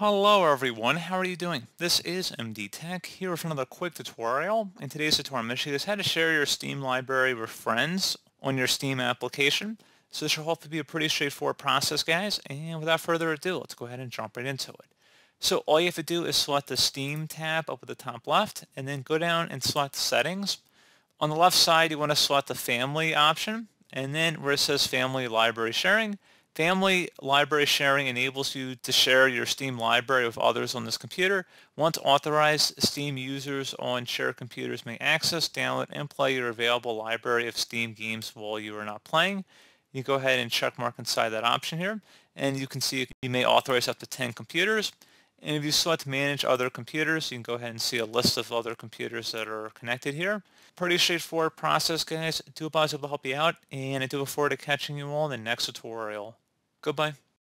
Hello everyone, how are you doing? This is MD Tech here with another quick tutorial. In today's tutorial, I'm going to you how to share your Steam library with friends on your Steam application. So this should hopefully be a pretty straightforward process guys, and without further ado, let's go ahead and jump right into it. So all you have to do is select the Steam tab up at the top left, and then go down and select Settings. On the left side, you want to select the Family option, and then where it says Family Library Sharing, Family library sharing enables you to share your Steam library with others on this computer. Once authorized, Steam users on shared computers may access, download, and play your available library of Steam games while you are not playing. You go ahead and check mark inside that option here, and you can see you may authorize up to 10 computers. And if you select manage other computers, you can go ahead and see a list of other computers that are connected here. Pretty straightforward process, guys. I do hope I was able to help you out, and I do look forward to catching you all in the next tutorial. Goodbye.